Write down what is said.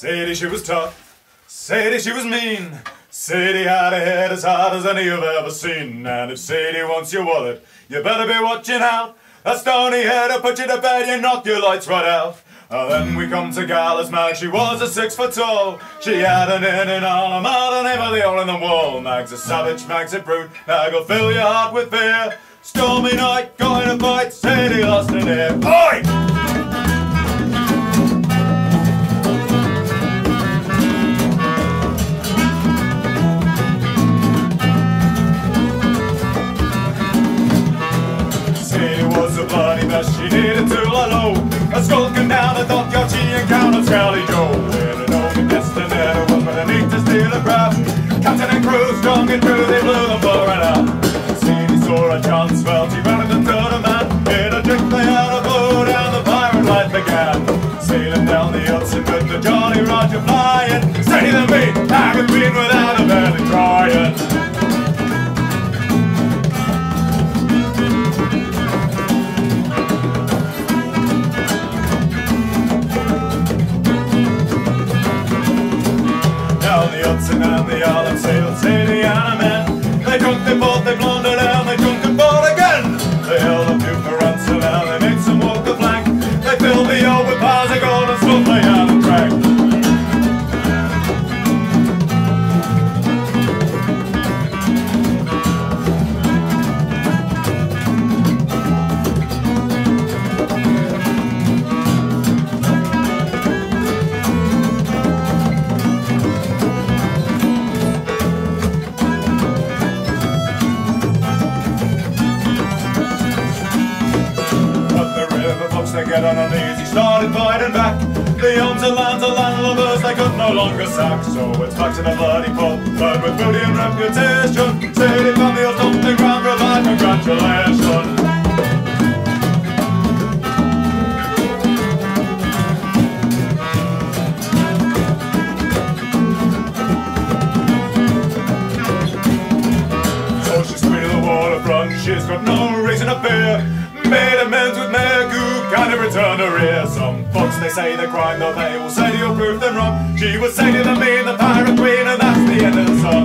Sadie, she was tough. Sadie, she was mean. Sadie had a head as hard as any you've ever seen. And if Sadie wants your wallet, you better be watching out. That stony head will put you to bed, you knock your lights right out. And then we come to Gallus Mag, she was a six foot tall. She had an in and on a mother name of the hole in the wall. Mag's a savage, Mag's a brute, Mag will fill your heart with fear. Stormy night, going to fight, Sadie lost an ear. Bloody mess, she needed to low. A skulking down the dockyard, she encountered Scally Joe. With an open was but a need to steal a craft. Captain and crew, strong and true, they blew them far and out. Sadie saw a chance, felt she ran into the man. In a drink they had a blow down, the pirate life began. Sailing down the Hudson with the Jolly Roger flying. Steady than me, I could Down the Hudson and the Island sailed Sadie and a man. They drunk, get on their knees, he started fighting back. The homes and lands of landlubbers they could no longer sack. So it's back to the bloody pot, but with booty and reputation. Found the old dumping ground, provide congratulations. So she's got no reason to fear. Made amends with Meg of returned her ear. Some folks they say they crime, though they will say you'll prove them wrong. She was Sadie the mean, the pirate queen, and that's the end of the song.